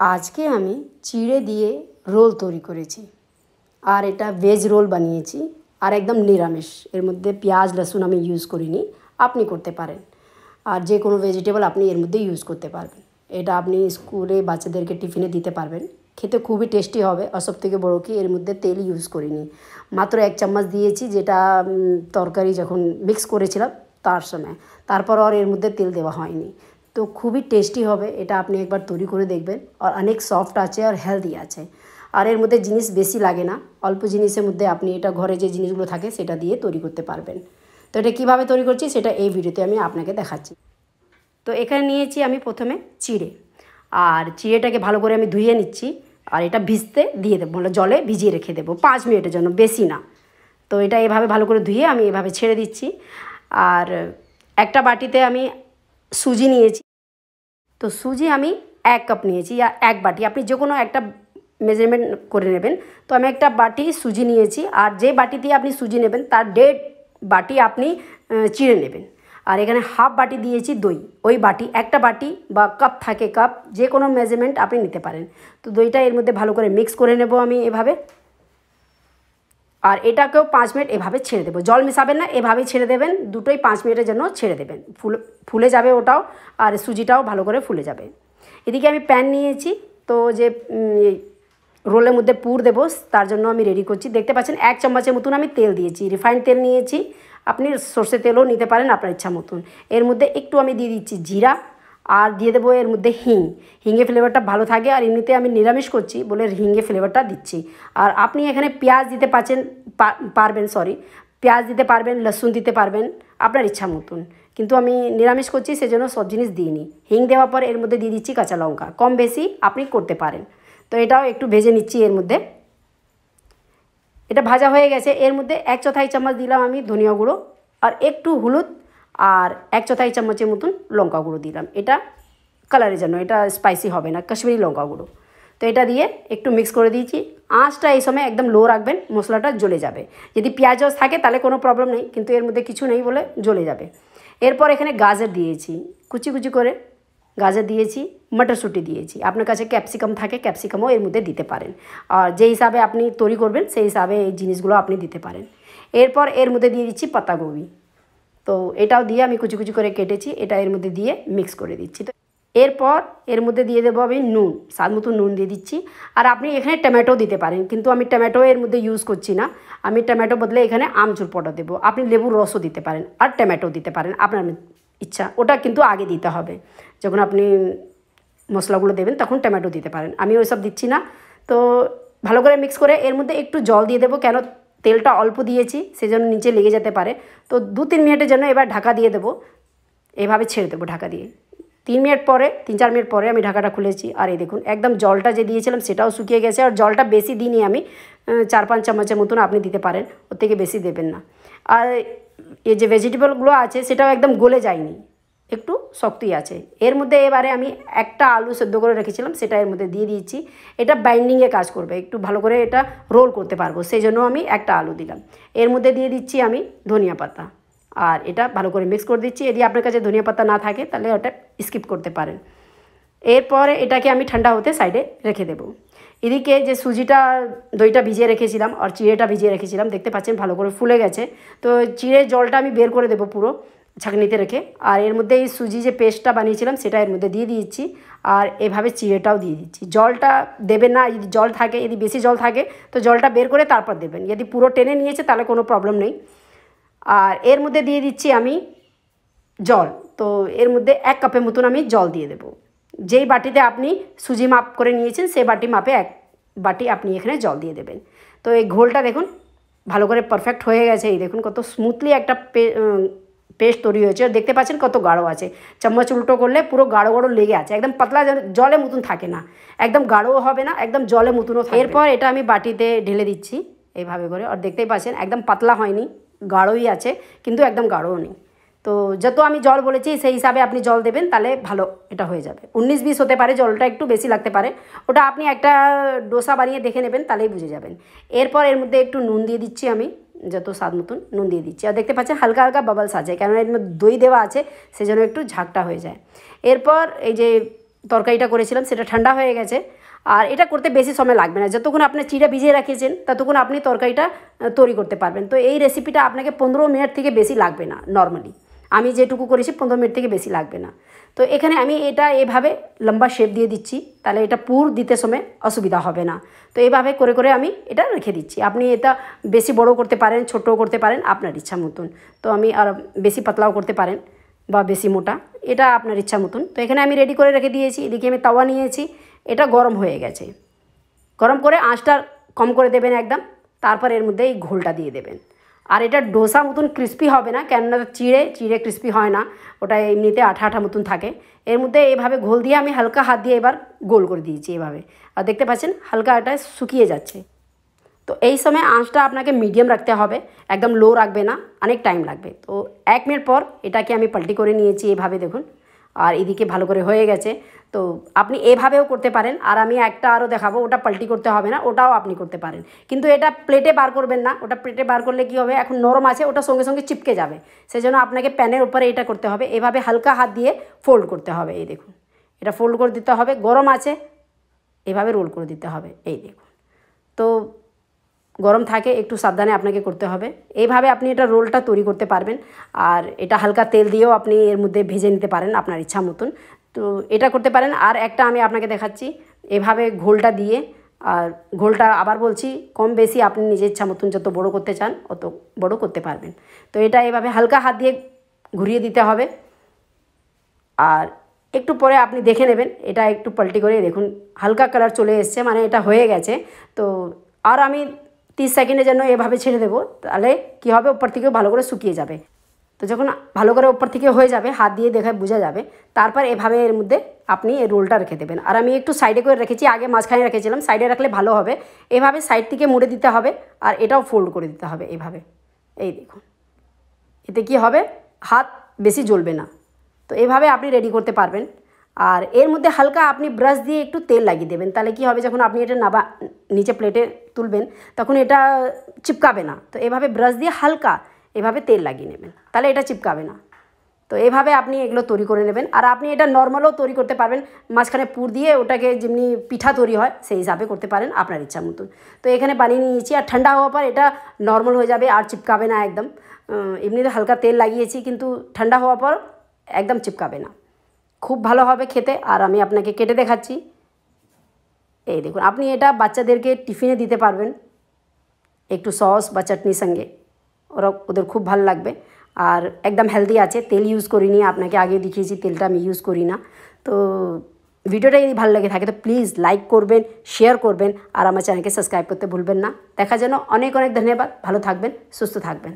আজকে আমি চিড়ে দিয়ে রোল তৈরি করেছি। আর এটা ভেজ রোল বানিয়েছি। আর একদম নিরামিষ। এর মধ্যে পেঁয়াজ লসুন আমি ইউজ করিনি। আপনি করতে পারেন। আর যে কোনো ভেজিটেবল আপনি এর মধ্যে ইউজ করতে পারবেন। এটা আপনি স্কুলে বাচ্চাদেরকে টিফিনে দিতে পারবেন। খেতে খুবই টেস্টি হবে। আর সব থেকে বড়ো কি, এর মধ্যে তেল ইউজ করিনি। মাত্র এক চামচ দিয়েছি যেটা তরকারি যখন মিক্স করেছিলাম তার সময়। তারপর আর এর মধ্যে তেল দেওয়া হয়নি। তো খুবই টেস্টি হবে, এটা আপনি একবার তৈরি করে দেখবেন। আর অনেক সফট আছে আর হেলদি আছে। আর এর মধ্যে জিনিস বেশি লাগে না, অল্প জিনিসের মধ্যে আপনি এটা ঘরে যে জিনিসগুলো থাকে সেটা দিয়ে তৈরি করতে পারবেন। তো এটা কীভাবে তৈরি করছি সেটা এই ভিডিওতে আমি আপনাকে দেখাচ্ছি। তো এখানে নিয়েছি আমি প্রথমে চিড়ে। আর চিড়েটাকে ভালো করে আমি ধুয়ে নিচ্ছি, আর এটা ভিজতে দিয়ে দেবো মানে জলে ভিজিয়ে রেখে দেবো, পাঁচ মিনিটের জন্য, বেশি না। তো এটা এভাবে ভালো করে ধুয়ে আমি এভাবে ছেড়ে দিচ্ছি। আর একটা বাটিতে আমি সুজি নিয়েছি। তো সুজি আমি এক কাপ নিয়েছি या এক বাটি। আপনি যে কোনো একটা মেজারমেন্ট করে নেবেন। তো আমি একটা বাটি সুজি নিয়েছি আর যে বাটি দিয়ে আপনি সুজি নেবেন তার দেড় বাটি আপনি চিড়ে নেবেন। আর এখানে হাফ বাটি দিয়েছি দই। ওই বাটি, একটা বাটি বা কাপ থাকে কাপ যে কোনো মেজারমেন্ট আপনি নিতে পারেন। তো দইটা এর মধ্যে ভালো করে মিক্স করে নেব আমি এভাবে। আর এটাকেও পাঁচ মিনিট এভাবে ছেড়ে দেবো। জল মেশাবেন না, এভাবেই ছেড়ে দেবেন। দুটোই পাঁচ মিনিটের জন্য ছেড়ে দেবেন। ফুল, ফুলে যাবে ওটাও আর সুজিটাও ভালো করে ফুলে যাবে। এদিকে আমি প্যান নিয়েছি, তো যে রোলের মধ্যে পুর দেবো, তার জন্য আমি রেডি করছি। দেখতে পাচ্ছেন, এক চামচের মতন আমি তেল দিয়েছি। রিফাইন্ড তেল নিয়েছি। আপনি সর্ষে তেলও নিতে পারেন আপনার ইচ্ছা মতন। এর মধ্যে একটু আমি দিয়ে দিচ্ছি জিরা। আর দিয়ে দেবো এর মধ্যে হিং। হিঙে ফ্লেভারটা ভালো থাকে আর এমনিতে আমি নিরামিষ করছি বলে হিঙে ফ্লেভারটা দিচ্ছি। আর আপনি এখানে পেঁয়াজ দিতে পারছেন পারবেন সরি পেঁয়াজ দিতে পারবেন, লসুন দিতে পারবেন, আপনার ইচ্ছা মতন। কিন্তু আমি নিরামিষ করছি, সেজন্য সব জিনিস দিইনি। হিং দেওয়ার পর এর মধ্যে দিয়ে দিচ্ছি কাঁচা লঙ্কা। কম বেশি আপনি করতে পারেন। তো এটাও একটু ভেজে নিচ্ছি এর মধ্যে। এটা ভাজা হয়ে গেছে। এর মধ্যে এক চথাই চামচ দিলাম আমি ধনিয়া গুঁড়ো। আর একটু হলুদ আর এক চথাই চামচের মতন লঙ্কা গুঁড়ো দিলাম। এটা কালারের জন্য, এটা স্পাইসি হবে না, কাশ্মীরি লঙ্কা গুঁড়ো। তো এটা দিয়ে একটু মিক্স করে দিয়েছি। আঁচটা এই সময় একদম লো রাখবেন, মশলাটা জ্বলে যাবে। যদি পেঁয়াজ থাকে তাহলে কোনো প্রবলেম নেই, কিন্তু এর মধ্যে কিছু নেই বলে জ্বলে যাবে। এরপর এখানে গাজর দিয়েছি, কুচি কুচি করে গাজর দিয়েছি, মটরশুঁটি দিয়েছি। আপনার কাছে ক্যাপসিকাম থাকে ক্যাপসিকামও এর মধ্যে দিতে পারেন। আর যে হিসাবে আপনি তৈরি করবেন, সেই হিসাবে এই জিনিসগুলো আপনি দিতে পারেন। এরপর এর মধ্যে দিয়ে দিচ্ছি পাতাকপি তো এটাও দিয়ে আমি কুচি কুচি করে কেটেছি, এটা এর মধ্যে দিয়ে মিক্স করে দিচ্ছি। তো এরপর এর মধ্যে দিয়ে দেবো আমি নুন, স্বাদ মতো নুন দিয়ে দিচ্ছি। আর আপনি এখানে টমেটো দিতে পারেন, কিন্তু আমি টমেটো এর মধ্যে ইউজ করছি না। আমি টমেটো বদলে এখানে আমচুর পটা দেবো। আপনি লেবুর রসও দিতে পারেন আর টমেটো দিতে পারেন, আপনার ইচ্ছা। ওটা কিন্তু আগে দিতে হবে। যখন আপনি মশলাগুলো দেবেন তখন টমেটো দিতে পারেন। আমি ওইসব দিচ্ছি না। তো ভালো করে মিক্স করে এর মধ্যে একটু জল দিয়ে দেবো, কেন তেলটা অল্প দিয়েছি, সেজন্য নিচে লেগে যেতে পারে। তো দু তিন মিনিটের জন্য এবার ঢাকা দিয়ে দেবো। এভাবে ছেড়ে দেবো ঢাকা দিয়ে। তিন মিনিট পরে, তিন চার মিনিট পরে আমি ঢাকাটা খুলেছি। আর এই দেখুন, একদম জলটা যে দিয়েছিলাম সেটাও শুকিয়ে গেছে। আর জলটা বেশি দিইনি আমি চার পাঁচ চামচের মতন আপনি দিতে পারেন। ওর থেকে বেশি দেবেন না। আর এই যে ভেজিটেবলগুলো আছে, সেটাও একদম গলে যায়নি। একটু শক্তই আছে। এর মধ্যে এবারে আমি একটা আলু সেদ্ধ করে রেখেছিলাম, সেটা এর মধ্যে দিয়ে দিয়েছি। এটা বাইন্ডিংয়ে কাজ করবে, একটু ভালো করে এটা রোল করতে পারব সেই জন্য আমি একটা আলু দিলাম। এর মধ্যে দিয়ে দিচ্ছি আমি ধনিয়া পাতা। আর এটা ভালো করে মিক্স করে দিচ্ছি, যদি আপনার কাছে ধনিয়া পাতা না থাকে, তাহলে ওটা স্কিপ করতে পারেন। এরপরে এটাকে আমি ঠান্ডা হতে সাইডে রেখে দেবো। এদিকে যে সুজিটা, দইটা ভিজিয়ে রেখেছিলাম, আর চিড়েটা ভিজিয়ে রেখেছিলাম, দেখতে পাচ্ছেন ভালো করে ফুলে গেছে। তো চিড়ের জলটা আমি বের করে দেবো পুরো। ছাঁকনিতে রেখে। আর এর মধ্যে এই সুজি যে পেস্টটা বানিয়েছিলাম, সেটা এর মধ্যে দিয়ে দিচ্ছি আর এভাবে চিড়েটাও দিয়ে দিচ্ছি। জলটা দেবেন না, যদি জল থাকে, যদি বেশি জল থাকে, তো জলটা বের করে তারপর দেবেন। যদি পুরো টেনে নিয়েছে, তাহলে কোনো প্রবলেম নেই। আর এর মধ্যে দিয়ে দিচ্ছি আমি জল। তো এর মধ্যে এক কাপের মতন আমি জল দিয়ে দেবো। যেই বাটিতে আপনি সুজি মাপ করে নিয়েছেন, সেই বাটি মাপে এক বাটি আপনি এখানে জল দিয়ে দেবেন। তো এই ঘোলটা দেখুন, ভালো করে পারফেক্ট হয়ে গেছে। এই দেখুন কত স্মুথলি একটা পেস্ট তৈরি হয়েছে। দেখতে পাচ্ছেন কত গাঢ় আছে। চামচ উল্টো করলে পুরো গাঢ় গাঢ় লেগে আছে। একদম পাতলা জলে মতন থাকে না। একদম গাঢ়ও হবে না, একদম জলে মতনও। এরপর এটা আমি বাটিতে ঢেলে দিচ্ছি এইভাবে করে। আর দেখতেই পাচ্ছেন, একদম পাতলা হয়নি, গাঢ়ই আছে, কিন্তু একদম গাঢ়ও নেই। তো যত আমি জল বলেছি, সেই হিসাবে আপনি জল দেবেন, তাহলে ভালো এটা হয়ে যাবে। উনিশ বিশ হতে পারে, জলটা একটু বেশি লাগতে পারে। ওটা আপনি একটা ডোসা বানিয়ে দেখে নেবেন, তাহলেই বুঝে যাবেন। এরপর এর মধ্যে একটু নুন দিয়ে দিচ্ছি আমি। যত স্বাদ মতন নুন দিয়ে দিচ্ছি। আর দেখতে পাচ্ছেন হালকা হালকা বাবলস আছে কেননা এর মধ্যে দই দেওয়া আছে, সেজন্য একটু ঝাঁকটা হয়ে যায়। এরপর এই যে তরকারিটা করেছিলাম, সেটা ঠান্ডা হয়ে গেছে। আর এটা করতে বেশি সময় লাগবে না। যতক্ষণ আপনি চিড়া ভিজিয়ে রাখিয়েছেন ততক্ষণ আপনি তরকারিটা তৈরি করতে পারবেন। তো এই রেসিপিটা আপনাকে পনেরো মিনিট থেকে বেশি লাগবে না নর্মালি আমি যেটুকু করেছি, পনেরো মিনিট থেকে বেশি লাগবে না। তো এখানে আমি এটা এভাবে লম্বা শেপ দিয়ে দিচ্ছি, তাহলে এটা পুর দিতে সময় অসুবিধা হবে না। তো এভাবে করে করে আমি এটা রেখে দিচ্ছি। আপনি এটা বেশি বড় করতে পারেন, ছোটও করতে পারেন, আপনার ইচ্ছা মতন। তো আমি আর বেশি পাতলাও করতে পারেন বা বেশি মোটা, এটা আপনার ইচ্ছা মতন। তো এখানে আমি রেডি করে রেখে দিয়েছি, এদিকে আমি তাওয়া নিয়েছি, এটা গরম হয়ে গেছে। গরম করে আঁচটা কম করে দেবেন একদম, তারপর এর মধ্যে এই ঘোলটা দিয়ে দেবেন। আর এটা ডোসা মতন ক্রিস্পি হবে না, কেননা চিড়ে চিড়ে ক্রিস্পি হয় না। ওটা এমনিতে আঠা আঠা মতন থাকে। এর মধ্যে এভাবে ঘোল দিয়ে আমি হালকা হাত দিয়ে এবার গোল করে দিয়েছি এভাবে। আর দেখতে পাচ্ছেন, হালকা এটা শুকিয়ে যাচ্ছে। তো এই সময় আঁচটা আপনাকে মিডিয়াম রাখতে হবে, একদম লো রাখবে না, অনেক টাইম লাগবে। তো এক মিনিট পর এটাকে আমি পাল্টি করে নিয়েছি এভাবে দেখুন। আর এদিকে ভালো করে হয়ে গেছে। তো আপনি এভাবেও করতে পারেন। আর আমি একটা আরও দেখাবো, ওটা পাল্টি করতে হবে না, ওটাও আপনি করতে পারেন। কিন্তু এটা প্লেটে বার করবেন না, ওটা প্লেটে বার করলে কী হবে? এখন নরম আছে, ওটা সঙ্গে সঙ্গে চিপকে যাবে। সেজন্য আপনাকে প্যানের উপরে এটা করতে হবে। এভাবে হালকা হাত দিয়ে ফোল্ড করতে হবে, এই দেখুন। এটা ফোল্ড করে দিতে হবে, গরম আছে, এভাবে রোল করে দিতে হবে, এই দেখুন। তো গরম থাকে, একটু সাবধানে আপনাকে করতে হবে। এইভাবে আপনি এটা রোলটা তৈরি করতে পারবেন। আর এটা হালকা তেল দিয়েও আপনি এর মধ্যে ভেজে নিতে পারেন আপনার ইচ্ছা মতন। তো এটা করতে পারেন। আর একটা আমি আপনাকে দেখাচ্ছি। এভাবে ঘোলটা দিয়ে, আর ঘোলটা আবার বলছি, কম বেশি আপনি নিজের ইচ্ছা মতন যত বড় করতে চান, অত বড় করতে পারবেন। তো এটা এভাবে হালকা হাত দিয়ে ঘুরিয়ে দিতে হবে। আর একটু পরে আপনি দেখে নেবেন। এটা একটু পাল্টি করে দেখুন। হালকা কালার চলে এসছে মানে এটা হয়ে গেছে। তো আর আমি তিরিশ সেকেন্ডের জন্য এভাবে ছেড়ে দেবো, তাহলে কী হবে? ওপর থেকে ভালো করে শুকিয়ে যাবে। তো যখন ভালো করে ওপর থেকে হয়ে যাবে, হাত দিয়ে দেখায় বোঝা যাবে, তারপর এভাবে এর মধ্যে আপনি এই রোলটা রেখে দেবেন। আর আমি একটু সাইডে করে রেখেছি, আগে মাঝখানে রেখেছিলাম, সাইডে রাখলে ভালো হবে। এভাবে সাইড থেকে মুড়ে দিতে হবে, আর এটাও ফোল্ড করে দিতে হবে এভাবে। এই দেখুন। এতে কি হবে? হাত বেশি জ্বলবে না। তো এভাবে আপনি রেডি করতে পারবেন। আর এর মধ্যে হালকা আপনি ব্রাশ দিয়ে একটু তেল লাগিয়ে দেবেন। তাহলে কি হবে, যখন আপনি এটা নাবা, নিচে প্লেটে তুলবেন, তখন এটা চিপকাবে না। তো এভাবে ব্রাশ দিয়ে হালকা এভাবে তেল লাগিয়ে নেবেন। তাহলে এটা চিপকাবে না। তো এভাবে আপনি এগুলো তৈরি করে নেবেন। আর আপনি এটা নর্মালও তৈরি করতে পারবেন। মাঝখানে পুর দিয়ে ওটাকে যেমনি পিঠা তৈরি হয়, সেই হিসাবে করতে পারেন আপনার ইচ্ছা মতন। তো এখানে বানিয়ে নিয়েছি আর ঠান্ডা হওয়ার পর এটা নর্মাল হয়ে যাবে আর চিপকাবে না একদম। এমনিতে হালকা তেল লাগিয়েছি, কিন্তু ঠান্ডা হওয়ার পর একদম চিপকাবে না। খুব ভালো হবে খেতে, আর আমি আপনাকে কেটে দেখাচ্ছি। এই দেখুন, আপনি এটা বাচ্চাদেরকে টিফিনে দিতে পারবেন, একটু সস বা চাটনির সঙ্গে। ওরা, ওদের খুব ভালো লাগবে। আর একদম হেলদি আছে, তেল ইউজ করিনি, আপনাকে আগে দেখিয়েছি, তেলটা আমি ইউজ করি না। তো ভিডিওটা যদি ভালো লাগে থাকে, তো প্লিজ লাইক করবেন শেয়ার করবেন, আর আমার চ্যানেলকে সাবস্ক্রাইব করতে ভুলবেন না। দেখা যেন অনেক অনেক ধন্যবাদ, ভালো থাকবেন, সুস্থ থাকবেন।